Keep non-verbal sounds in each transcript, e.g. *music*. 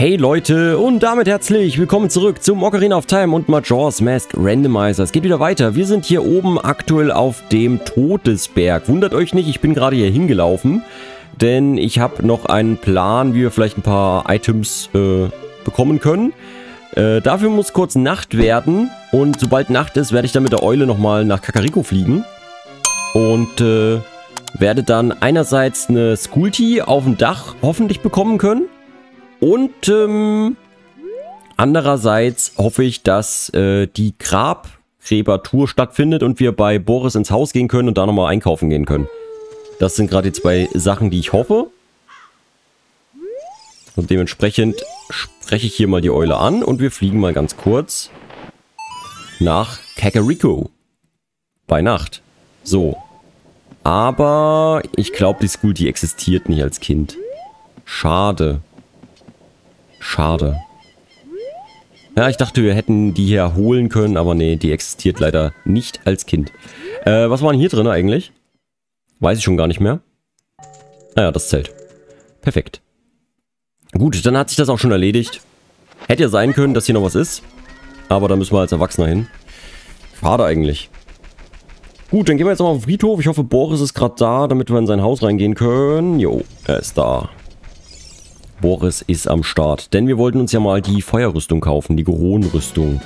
Hey Leute und damit herzlich willkommen zurück zum Ocarina of Time und Majora's Mask Randomizer. Es geht wieder weiter. Wir sind hier oben aktuell auf dem Todesberg. Wundert euch nicht, ich bin gerade hier hingelaufen, denn ich habe noch einen Plan, wie wir vielleicht ein paar Items äh, bekommen können. Äh, dafür muss kurz Nacht werden und sobald Nacht ist, werde ich dann mit der Eule nochmal nach Kakariko fliegen und äh, werde dann einerseits eine Skulti auf dem Dach hoffentlich bekommen können und ähm, andererseits hoffe ich, dass äh, die Grabgräbertour stattfindet und wir bei Boris ins Haus gehen können und da nochmal einkaufen gehen können. Das sind gerade die zwei Sachen, die ich hoffe. Und dementsprechend spreche ich hier mal die Eule an und wir fliegen mal ganz kurz nach Kakariko. Bei Nacht. So. Aber ich glaube, die School, die existiert nicht als Kind. Schade. Schade. Ja, ich dachte, wir hätten die hier holen können, aber nee, die existiert leider nicht als Kind. Äh, was war denn hier drin eigentlich? Weiß ich schon gar nicht mehr. Naja, ah das Zelt. Perfekt. Gut, dann hat sich das auch schon erledigt. Hätte ja sein können, dass hier noch was ist. Aber da müssen wir als Erwachsener hin. Schade eigentlich. Gut, dann gehen wir jetzt mal auf den Friedhof. Ich hoffe, Boris ist gerade da, damit wir in sein Haus reingehen können. Jo, er ist da. Boris ist am Start. Denn wir wollten uns ja mal die Feuerrüstung kaufen, die Goron-Rüstung.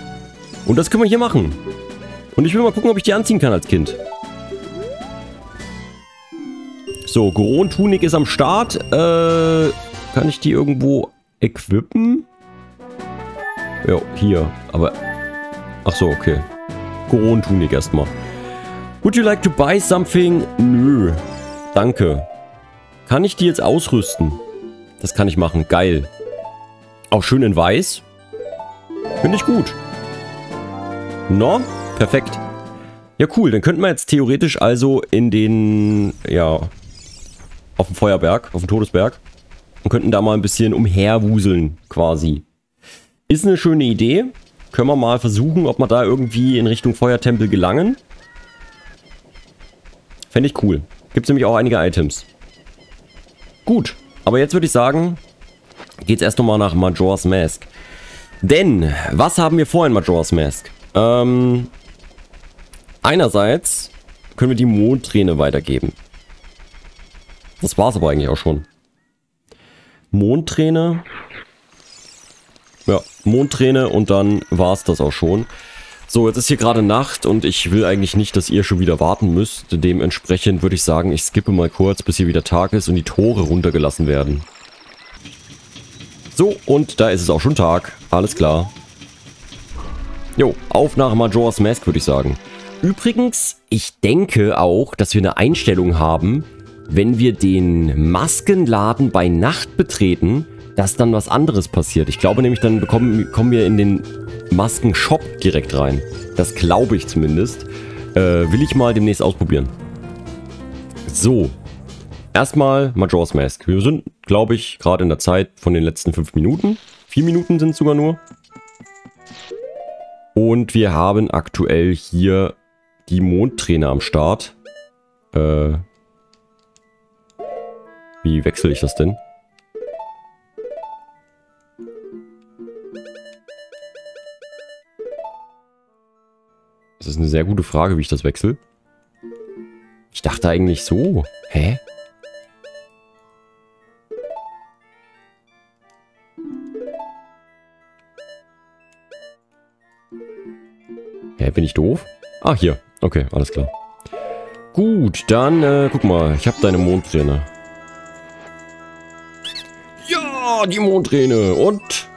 Und das können wir hier machen. Und ich will mal gucken, ob ich die anziehen kann als Kind. So, Goron-Tunik ist am Start. Äh, kann ich die irgendwo equippen? Ja, hier. Aber, ach so, okay. Goron-Tunik erstmal. Would you like to buy something? Nö. Danke. Kann ich die jetzt ausrüsten? Das kann ich machen. Geil. Auch schön in weiß. Finde ich gut. No? Perfekt. Ja, cool. Dann könnten wir jetzt theoretisch also in den, ja, auf dem Feuerberg, auf dem Todesberg und könnten da mal ein bisschen umherwuseln, quasi. Ist eine schöne Idee. Können wir mal versuchen, ob wir da irgendwie in Richtung Feuertempel gelangen. Fände ich cool. Gibt es nämlich auch einige Items. Gut. Aber jetzt würde ich sagen, geht's erst nochmal nach Majora's Mask. Denn, was haben wir vor in Majora's Mask? Ähm, einerseits können wir die Mondträne weitergeben. Das war's aber eigentlich auch schon. Mondträne. Ja, Mondträne und dann war's das auch schon. So, jetzt ist hier gerade Nacht und ich will eigentlich nicht, dass ihr schon wieder warten müsst. Dementsprechend würde ich sagen, ich skippe mal kurz, bis hier wieder Tag ist und die Tore runtergelassen werden. So, und da ist es auch schon Tag. Alles klar. Jo, auf nach Majora's Mask, würde ich sagen. Übrigens, ich denke auch, dass wir eine Einstellung haben, wenn wir den Maskenladen bei Nacht betreten, dass dann was anderes passiert. Ich glaube nämlich, dann bekommen, kommen wir in den Masken-Shop direkt rein. Das glaube ich zumindest. Äh, will ich mal demnächst ausprobieren. So. Erstmal Majora's Mask. Wir sind, glaube ich, gerade in der Zeit von den letzten fünf Minuten. Vier Minuten sind sogar nur. Und wir haben aktuell hier die Mondtrainer am Start. Äh. Wie wechsle ich das denn? Das ist eine sehr gute Frage, wie ich das wechsle. Ich dachte eigentlich so. Hä? Hä, bin ich doof? Ah, hier. Okay, alles klar. Gut, dann, äh, guck mal. Ich habe deine Mondträne. Ja, die Mondträne. Und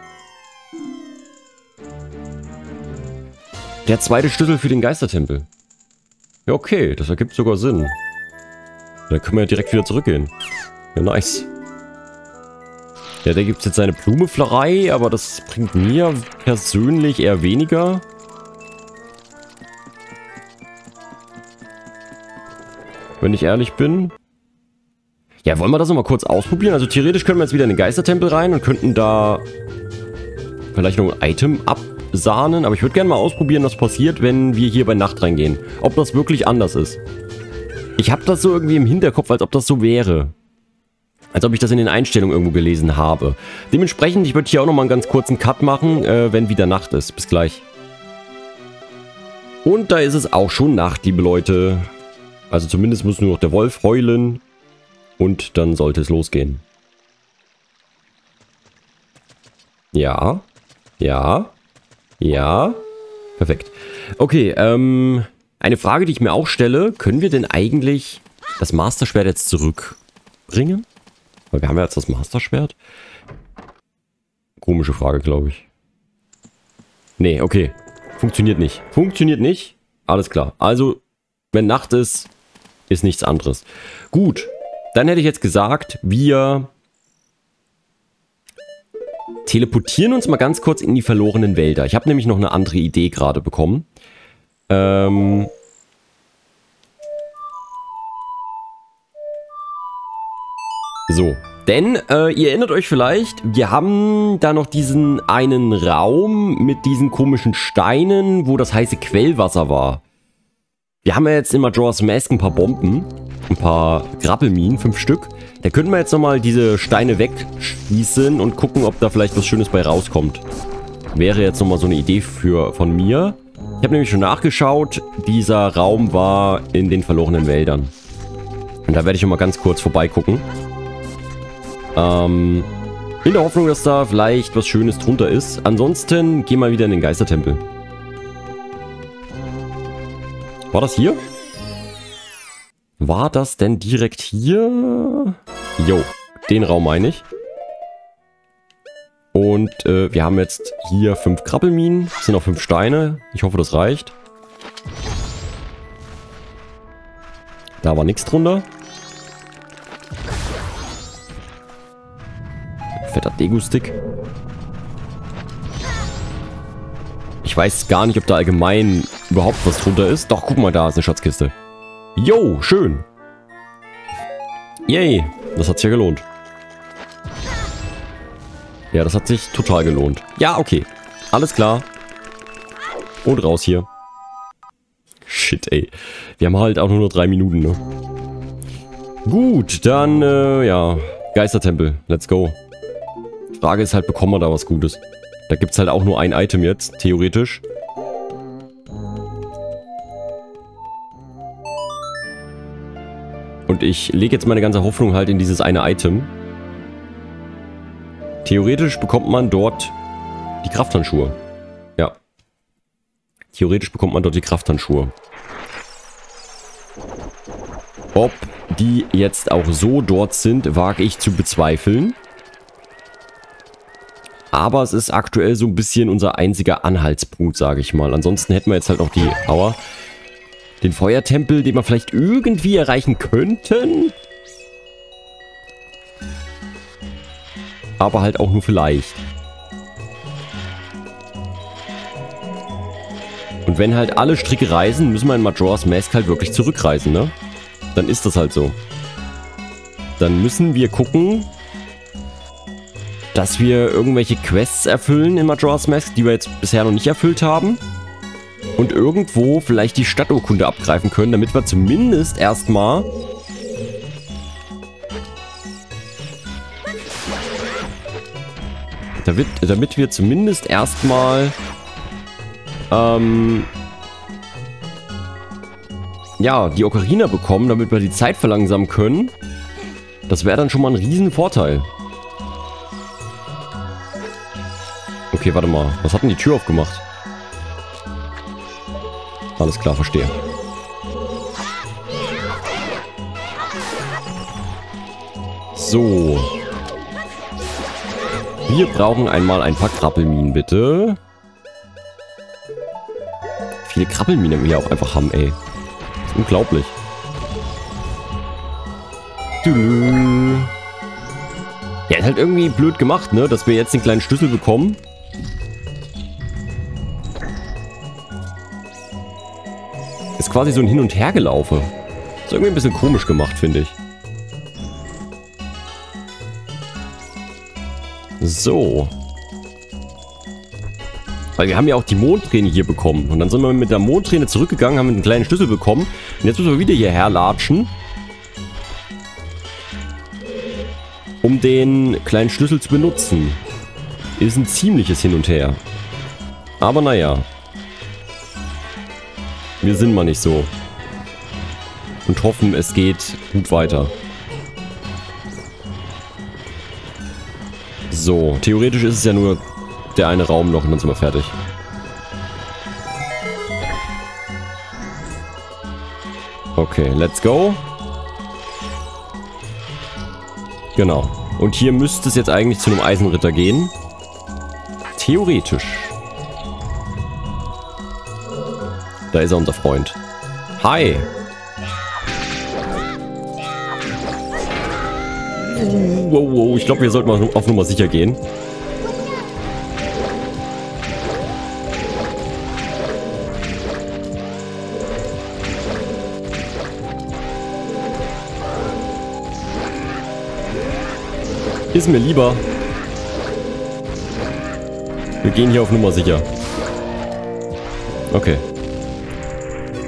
Der zweite Schlüssel für den Geistertempel. Ja, okay, das ergibt sogar Sinn. Dann können wir ja direkt wieder zurückgehen. Ja, nice. Ja, da gibt es jetzt eine Blumeflerei, aber das bringt mir persönlich eher weniger. Wenn ich ehrlich bin. Ja, wollen wir das nochmal kurz ausprobieren? Also theoretisch können wir jetzt wieder in den Geistertempel rein und könnten da vielleicht noch ein Item ab Sahnen, aber ich würde gerne mal ausprobieren, was passiert, wenn wir hier bei Nacht reingehen. Ob das wirklich anders ist. Ich habe das so irgendwie im Hinterkopf, als ob das so wäre. Als ob ich das in den Einstellungen irgendwo gelesen habe. Dementsprechend, ich würde hier auch nochmal einen ganz kurzen Cut machen, äh, wenn wieder Nacht ist. Bis gleich. Und da ist es auch schon Nacht, liebe Leute. Also zumindest muss nur noch der Wolf heulen. Und dann sollte es losgehen. Ja. Ja. Ja. Perfekt. Okay, ähm, eine Frage, die ich mir auch stelle. Können wir denn eigentlich das Masterschwert jetzt zurückbringen? Weil wir haben ja jetzt das Masterschwert. Komische Frage, glaube ich. Nee, okay. Funktioniert nicht. Funktioniert nicht. Alles klar. Also, wenn Nacht ist, ist nichts anderes. Gut. Dann hätte ich jetzt gesagt, wir teleportieren uns mal ganz kurz in die verlorenen Wälder. Ich habe nämlich noch eine andere Idee gerade bekommen. Ähm... So, denn äh, ihr erinnert euch vielleicht, wir haben da noch diesen einen Raum mit diesen komischen Steinen, wo das heiße Quellwasser war. Wir haben ja jetzt in Majora's Mask ein paar Bomben, ein paar Grappelminen, fünf Stück. Da könnten wir jetzt nochmal diese Steine wegschießen und gucken, ob da vielleicht was Schönes bei rauskommt. Wäre jetzt nochmal so eine Idee für, von mir. Ich habe nämlich schon nachgeschaut, dieser Raum war in den verlorenen Wäldern. Und da werde ich mal ganz kurz vorbeigucken. Ähm, in der Hoffnung, dass da vielleicht was Schönes drunter ist. Ansonsten gehen wir wieder in den Geistertempel. War das hier? War das denn direkt hier? Jo, den Raum meine ich. Und äh, wir haben jetzt hier fünf Krabbelminen. Das sind auch fünf Steine. Ich hoffe, das reicht. Da war nichts drunter. Fetter Degu-Stick. Ich weiß gar nicht, ob da allgemein überhaupt was drunter ist. Doch, guck mal, da ist eine Schatzkiste. Jo, schön. Yay, das hat sich ja gelohnt. Ja, das hat sich total gelohnt. Ja, okay. Alles klar. Und raus hier. Shit, ey. Wir haben halt auch nur drei Minuten, ne? Gut, dann, äh, ja. Geistertempel. Let's go. Frage ist halt, bekommen wir da was Gutes? Da gibt es halt auch nur ein Item jetzt, theoretisch. Und ich lege jetzt meine ganze Hoffnung halt in dieses eine Item. Theoretisch bekommt man dort die Krafthandschuhe. Ja. Theoretisch bekommt man dort die Krafthandschuhe. Ob die jetzt auch so dort sind, wage ich zu bezweifeln. Aber es ist aktuell so ein bisschen unser einziger Anhaltspunkt, sage ich mal. Ansonsten hätten wir jetzt halt noch die Aua. Den Feuertempel, den wir vielleicht irgendwie erreichen könnten. Aber halt auch nur vielleicht. Und wenn halt alle Stricke reisen, müssen wir in Majora's Mask halt wirklich zurückreisen, ne? Dann ist das halt so. Dann müssen wir gucken, dass wir irgendwelche Quests erfüllen in Majora's Mask, die wir jetzt bisher noch nicht erfüllt haben und irgendwo vielleicht die Stadturkunde abgreifen können, damit wir zumindest erstmal damit, damit wir zumindest erstmal ähm, ja, die Ocarina bekommen, damit wir die Zeit verlangsamen können. Das wäre dann schon mal ein riesen Vorteil. Okay, warte mal. Was hat denn die Tür aufgemacht? Alles klar, verstehe. So. Wir brauchen einmal ein paar Krabbelminen, bitte. Viele Krabbelminen wir auch einfach haben, ey. Unglaublich. Ja, ist halt irgendwie blöd gemacht, ne? Dass wir jetzt den kleinen Schlüssel bekommen. Quasi so ein Hin- und Hergelaufe. Ist irgendwie ein bisschen komisch gemacht, finde ich. So. Weil wir haben ja auch die Mondträne hier bekommen. Und dann sind wir mit der Mondträne zurückgegangen, haben einen kleinen Schlüssel bekommen. Und jetzt müssen wir wieder hierher latschen. um den kleinen Schlüssel zu benutzen. Ist ein ziemliches Hin und Her. Aber naja. Wir sind mal nicht so. Und hoffen, es geht gut weiter. So, theoretisch ist es ja nur der eine Raum noch und dann sind wir fertig. Okay, let's go. Genau. Und hier müsste es jetzt eigentlich zu einem Eisenritter gehen. Theoretisch. Da ist er, unser Freund. Hi. Wow, wow, ich glaube, wir sollten mal auf Nummer sicher gehen. Ist mir lieber. Wir gehen hier auf Nummer sicher. Okay.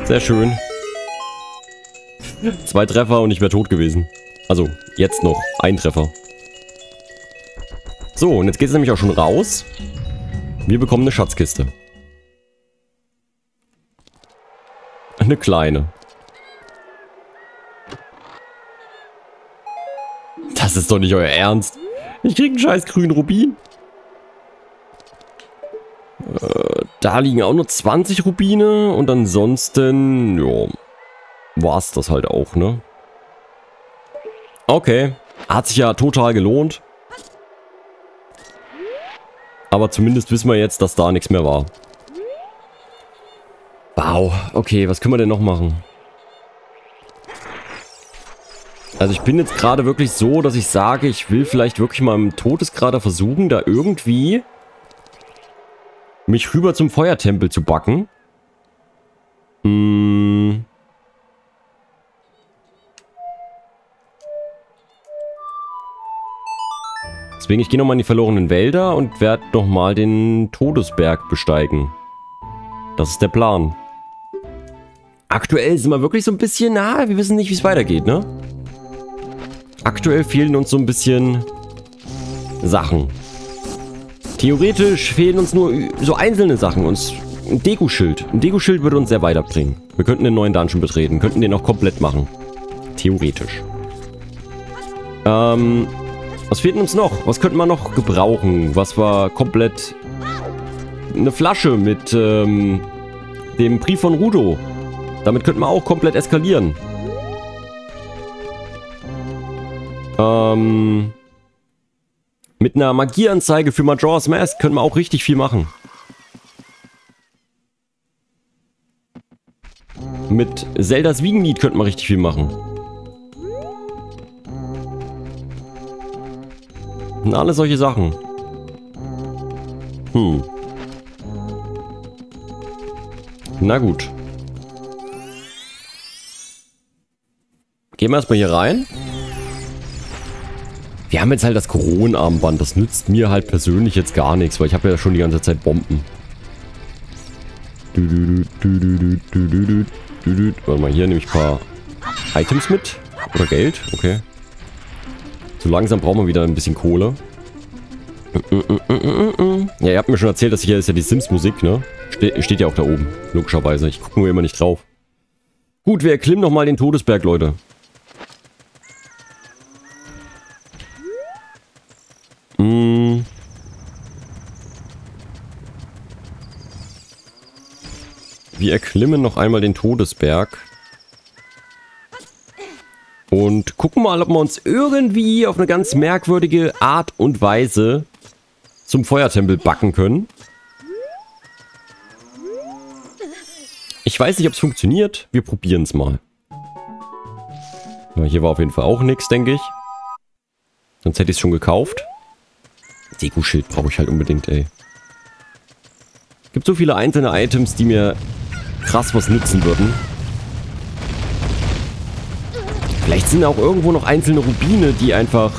Sehr schön. Zwei Treffer und ich wäre tot gewesen. Also, jetzt noch. Ein Treffer. So, und jetzt geht es nämlich auch schon raus. Wir bekommen eine Schatzkiste. Eine kleine. Das ist doch nicht euer Ernst. Ich krieg einen scheiß grünen Rubin. Äh, da liegen auch nur 20 Rubine und ansonsten, ja, war's das halt auch, ne? Okay, hat sich ja total gelohnt. Aber zumindest wissen wir jetzt, dass da nichts mehr war. Wow, okay, was können wir denn noch machen? Also ich bin jetzt gerade wirklich so, dass ich sage, ich will vielleicht wirklich mal im Todesgrader versuchen, da irgendwie mich rüber zum Feuertempel zu backen. Hm. Deswegen, ich gehe nochmal in die verlorenen Wälder und werde nochmal den Todesberg besteigen. Das ist der Plan. Aktuell sind wir wirklich so ein bisschen, na, wir wissen nicht, wie es weitergeht, ne? Aktuell fehlen uns so ein bisschen Sachen. Theoretisch fehlen uns nur so einzelne Sachen. Uns ein Deko-Schild. Ein Deko-Schild würde uns sehr weiterbringen. Wir könnten den neuen Dungeon betreten. Könnten den auch komplett machen. Theoretisch. Ähm, was fehlt uns noch? Was könnten wir noch gebrauchen? Was war komplett... Eine Flasche mit ähm, dem Brief von Rudo. Damit könnten wir auch komplett eskalieren. Ähm, mit einer Magieanzeige für Majora's Mask können wir auch richtig viel machen. Mit Zeldas Wiegenlied könnten wir richtig viel machen. Und alle solche Sachen. Hm. Na gut. Gehen wir erstmal hier rein. Wir haben jetzt halt das Kronenarmband. Das nützt mir halt persönlich jetzt gar nichts, weil ich habe ja schon die ganze Zeit Bomben. Warte mal, hier nehme ich ein paar Items mit. Oder Geld, okay. So langsam brauchen wir wieder ein bisschen Kohle. Ja, ihr habt mir schon erzählt, dass hier ist ja die Sims-Musik, ne? Ste steht ja auch da oben, logischerweise. Ich gucke nur immer nicht drauf. Gut, wir erklimmen nochmal den Todesberg, Leute. Wir erklimmen noch einmal den Todesberg. Und gucken mal, ob wir uns irgendwie auf eine ganz merkwürdige Art und Weise zum Feuertempel backen können. Ich weiß nicht, ob es funktioniert. Wir probieren es mal. Hier war auf jeden Fall auch nichts, denke ich. Sonst hätte ich es schon gekauft. Deko-Schild brauche ich halt unbedingt, ey. Gibt so viele einzelne Items, die mir krass was nützen würden. Vielleicht sind auch irgendwo noch einzelne Rubine, die einfach...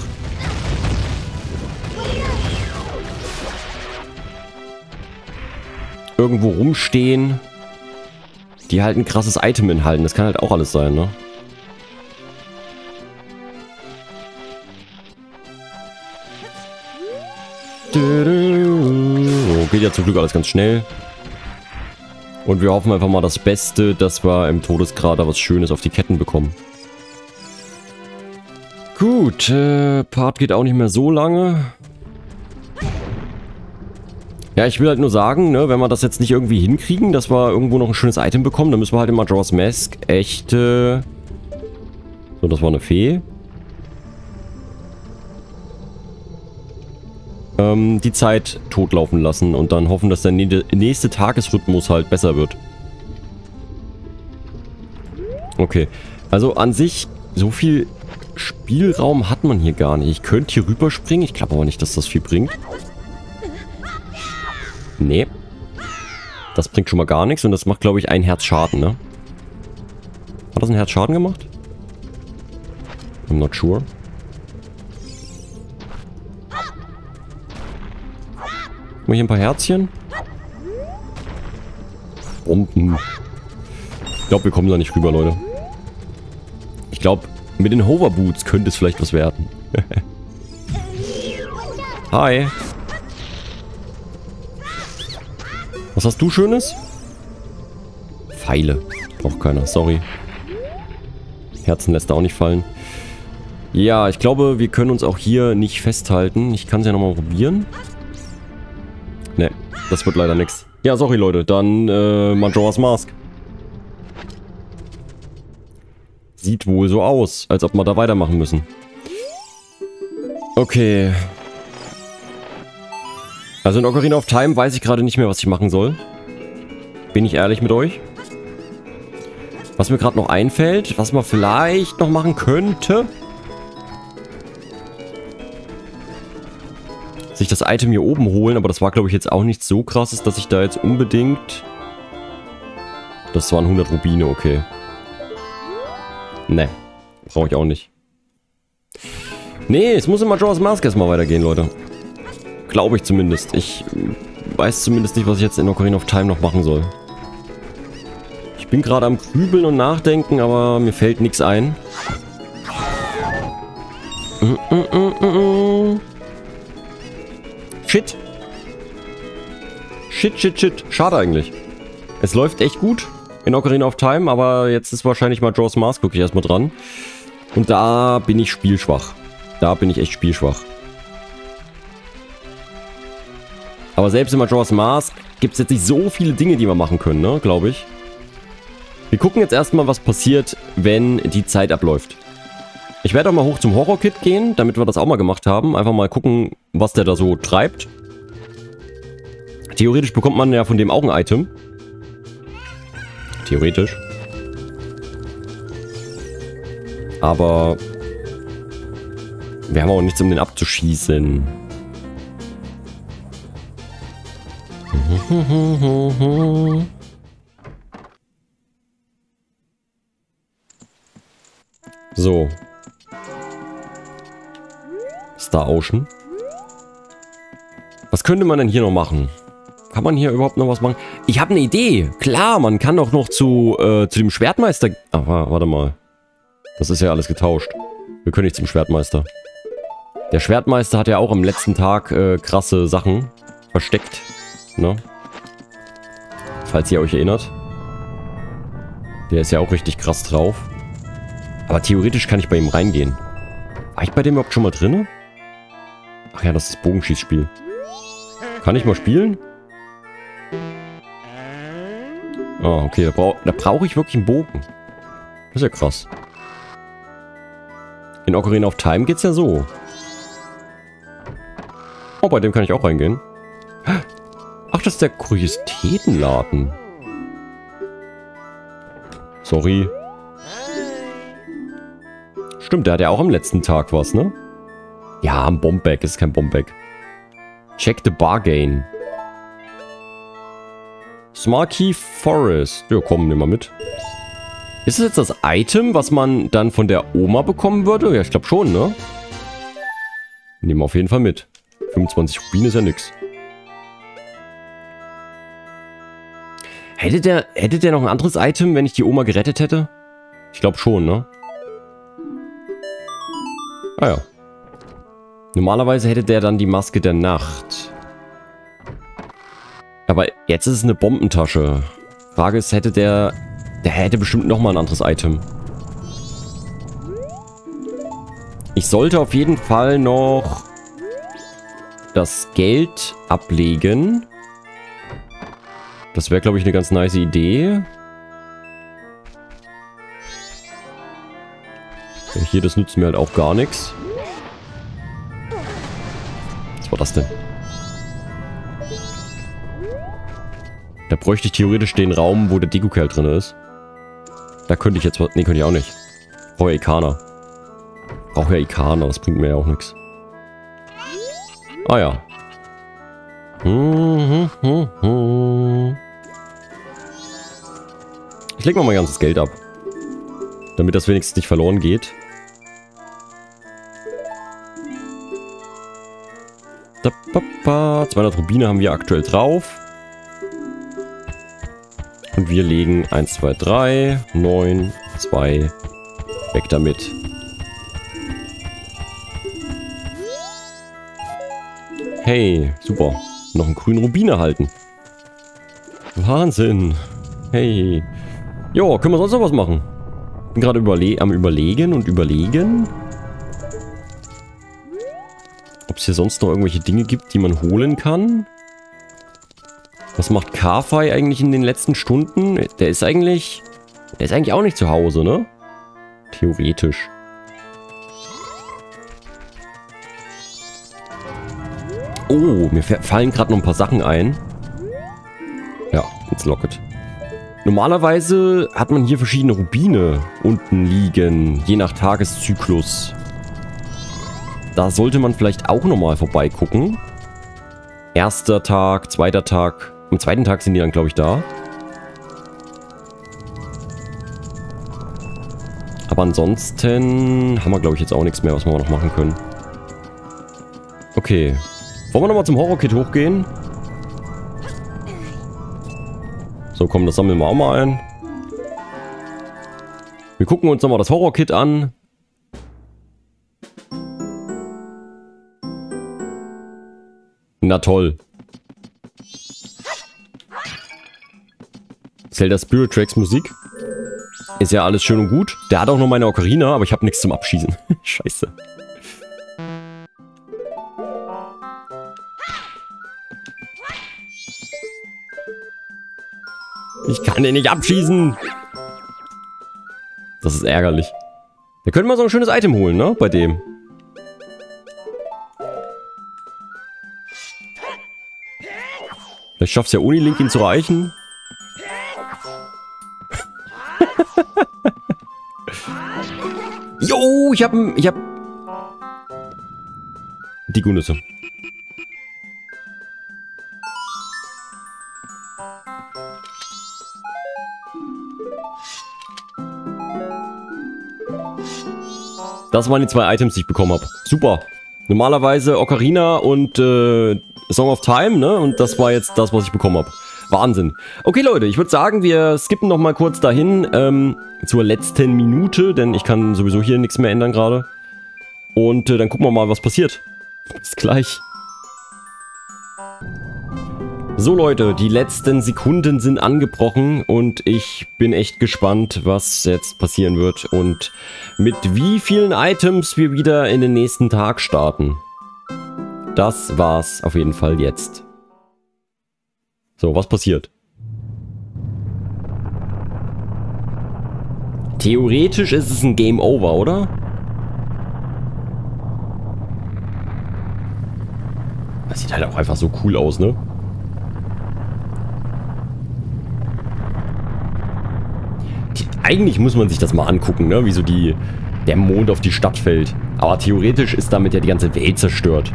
irgendwo rumstehen, die halt ein krasses Item enthalten. Das kann halt auch alles sein, ne? geht ja zum Glück alles ganz schnell. Und wir hoffen einfach mal das Beste, dass wir im Todeskrater was Schönes auf die Ketten bekommen. Gut, äh, Part geht auch nicht mehr so lange. Ja, ich will halt nur sagen, ne, wenn wir das jetzt nicht irgendwie hinkriegen, dass wir irgendwo noch ein schönes Item bekommen, dann müssen wir halt in Majora's Mask echt, äh So, das war eine Fee. Ähm, die Zeit totlaufen lassen und dann hoffen, dass der nächste Tagesrhythmus halt besser wird. Okay. Also an sich, so viel Spielraum hat man hier gar nicht. Ich könnte hier rüberspringen. Ich glaube aber nicht, dass das viel bringt. Nee. Das bringt schon mal gar nichts und das macht, glaube ich, ein Herz Schaden, ne? Hat das ein Herz Schaden gemacht? I'm not sure. Mal hier ein paar Herzchen. Bomben. Ich glaube, wir kommen da nicht rüber, Leute. Ich glaube, mit den Hoverboots könnte es vielleicht was werden. *laughs* Hi. Was hast du Schönes? Pfeile. Braucht keiner, sorry. Herzen lässt er auch nicht fallen. Ja, ich glaube, wir können uns auch hier nicht festhalten. Ich kann es ja nochmal probieren. Ne, das wird leider nichts. Ja, sorry Leute, dann äh, Majora's Mask. Sieht wohl so aus, als ob wir da weitermachen müssen. Okay. Also in Ocarina of Time weiß ich gerade nicht mehr, was ich machen soll. Bin ich ehrlich mit euch. Was mir gerade noch einfällt, was man vielleicht noch machen könnte... sich das Item hier oben holen, aber das war glaube ich jetzt auch nicht so krasses, dass ich da jetzt unbedingt... Das waren 100 Rubine, okay. Ne, brauche ich auch nicht. Nee, es muss in Majora's Mask erstmal weitergehen, Leute. Glaube ich zumindest. Ich weiß zumindest nicht, was ich jetzt in Ocarina of Time noch machen soll. Ich bin gerade am Grübeln und Nachdenken, aber mir fällt nichts ein. Mm -mm -mm, mm, mm. Shit. Shit, shit, shit. Schade eigentlich. Es läuft echt gut in Ocarina of Time, aber jetzt ist wahrscheinlich mal Jaws Mask wirklich erstmal dran. Und da bin ich spielschwach. Da bin ich echt spielschwach. Aber selbst in Majora's Mask gibt es jetzt nicht so viele Dinge, die wir machen können, ne? Glaube ich. Wir gucken jetzt erstmal, was passiert, wenn die Zeit abläuft. Ich werde auch mal hoch zum Horror-Kit gehen, damit wir das auch mal gemacht haben. Einfach mal gucken, was der da so treibt. Theoretisch bekommt man ja von dem auch ein Item. Theoretisch. Aber wir haben auch nichts, um den abzuschießen. *laughs* So. Star Ocean. Was könnte man denn hier noch machen? Kann man hier überhaupt noch was machen? Ich habe eine Idee. Klar, man kann doch noch zu, äh, zu dem Schwertmeister... Ach, warte mal. Das ist ja alles getauscht. Wir können nicht zum Schwertmeister. Der Schwertmeister hat ja auch am letzten Tag äh, krasse Sachen versteckt. Ne? Falls ihr euch erinnert. Der ist ja auch richtig krass drauf. Aber theoretisch kann ich bei ihm reingehen. War ich bei dem überhaupt schon mal drin? Ach ja, das ist das Bogenschießspiel. Kann ich mal spielen? Ah, okay. Da, brau da brauche ich wirklich einen Bogen. Das ist ja krass. In Ocarina of Time geht's ja so. Oh, bei dem kann ich auch reingehen. Ach, das ist der Kuriositätenladen. Sorry. Stimmt, der hat ja auch am letzten Tag was, ne? Ja, ein Bombback. ist kein Bombback. Check the Bargain. Smarky Forest. Ja, komm, nimm mal mit. Ist das jetzt das Item, was man dann von der Oma bekommen würde? Ja, ich glaube schon, ne? Nehmen wir auf jeden Fall mit. 25 Rubine ist ja nix. Hätte der, hätte der noch ein anderes Item, wenn ich die Oma gerettet hätte? Ich glaube schon, ne? Ah ja. Normalerweise hätte der dann die Maske der Nacht. Aber jetzt ist es eine Bombentasche. Frage ist, hätte der... Der hätte bestimmt nochmal ein anderes Item. Ich sollte auf jeden Fall noch das Geld ablegen. Das wäre, glaube ich, eine ganz nice Idee. Hier, das nützt mir halt auch gar nichts. Das denn? Da bräuchte ich theoretisch den Raum, wo der Deko-Kerl drin ist. Da könnte ich jetzt was... Ne, könnte ich auch nicht. Brauche ja Ikana. Brauche ja Ikana, das bringt mir ja auch nichts. Ah ja. Ich leg mal mein ganzes Geld ab. Damit das wenigstens nicht verloren geht. 200 Rubine haben wir aktuell drauf. Und wir legen 1, 2, 3, 9, 2, weg damit. Hey, super. Noch einen grünen Rubin erhalten. Wahnsinn. Hey. Jo, können wir sonst noch was machen? Bin gerade überle am überlegen und überlegen. Ob es hier sonst noch irgendwelche Dinge gibt, die man holen kann. Was macht Carfi eigentlich in den letzten Stunden? Der ist eigentlich... Der ist eigentlich auch nicht zu Hause, ne? Theoretisch. Oh, mir fallen gerade noch ein paar Sachen ein. Ja, jetzt Locket. Normalerweise hat man hier verschiedene Rubine unten liegen, je nach Tageszyklus. Da sollte man vielleicht auch nochmal vorbeigucken. Erster Tag, zweiter Tag. Am zweiten Tag sind die dann, glaube ich, da. Aber ansonsten haben wir, glaube ich, jetzt auch nichts mehr, was wir noch machen können. Okay, wollen wir nochmal zum Horror-Kit hochgehen? So, komm, das sammeln wir auch mal ein. Wir gucken uns nochmal das Horror-Kit an. Na toll. Zelda Spirit Tracks Musik. Ist ja alles schön und gut. Der hat auch noch meine Ocarina, aber ich habe nichts zum Abschießen. *laughs* Scheiße. Ich kann den nicht abschießen. Das ist ärgerlich. Wir können mal so ein schönes Item holen, ne? Bei dem. Vielleicht schafft es ja Unilink ihn zu erreichen. Jo, ich hab, ich hab die Gunüsse. Das waren die zwei Items, die ich bekommen habe. Super. Normalerweise Ocarina und äh, Song of Time, ne? Und das war jetzt das, was ich bekommen habe. Wahnsinn. Okay, Leute, ich würde sagen, wir skippen noch mal kurz dahin ähm, zur letzten Minute, denn ich kann sowieso hier nichts mehr ändern gerade. Und äh, dann gucken wir mal, was passiert. *laughs* Bis gleich. So Leute, die letzten Sekunden sind angebrochen und ich bin echt gespannt, was jetzt passieren wird und mit wie vielen Items wir wieder in den nächsten Tag starten. Das war's auf jeden Fall jetzt. So, was passiert? Theoretisch ist es ein Game Over, oder? Das sieht halt auch einfach so cool aus, ne? eigentlich muss man sich das mal angucken, ne? Wie so die, der Mond auf die Stadt fällt. Aber theoretisch ist damit ja die ganze Welt zerstört.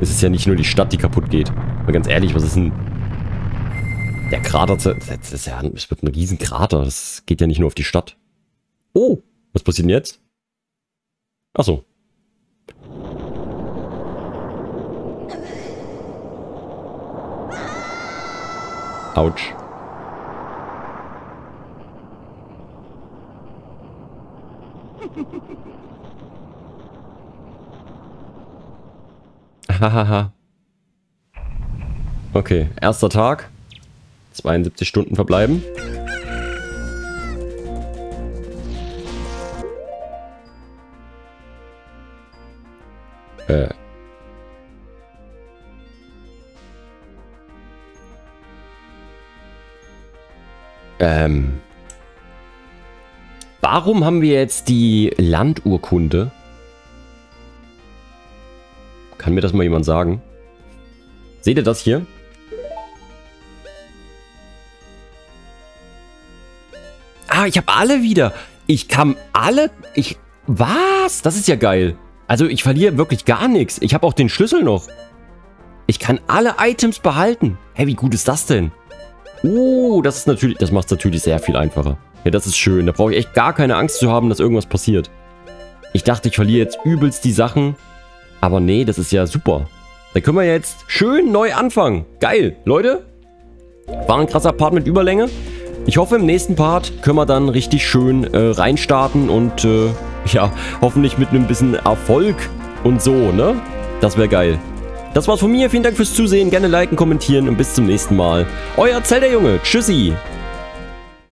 Es ist ja nicht nur die Stadt, die kaputt geht. Mal ganz ehrlich, was ist denn... Der Krater... Das ist ja, es wird ein riesen Krater. Das geht ja nicht nur auf die Stadt. Oh, was passiert denn jetzt? Achso. Autsch. *laughs* Hahaha. okay, erster Tag. 72 Stunden verbleiben. Äh. Ähm. Warum haben wir jetzt die Landurkunde? Kann mir das mal jemand sagen? Seht ihr das hier? Ah, ich habe alle wieder. Ich kann alle... Ich... Was? Das ist ja geil. Also ich verliere wirklich gar nichts. Ich habe auch den Schlüssel noch. Ich kann alle Items behalten. Hä, wie gut ist das denn? Oh, das ist natürlich... Das macht es natürlich sehr viel einfacher. Ja, das ist schön. Da brauche ich echt gar keine Angst zu haben, dass irgendwas passiert. Ich dachte, ich verliere jetzt übelst die Sachen. Aber nee, das ist ja super. Da können wir jetzt schön neu anfangen. Geil, Leute. War ein krasser Part mit Überlänge. Ich hoffe, im nächsten Part können wir dann richtig schön äh, reinstarten und äh, *laughs* ja, hoffentlich mit einem bisschen Erfolg und so, ne? Das wäre geil. Das war's von mir. Vielen Dank fürs Zusehen. Gerne liken, kommentieren und bis zum nächsten Mal. Euer Zelda Junge. Tschüssi.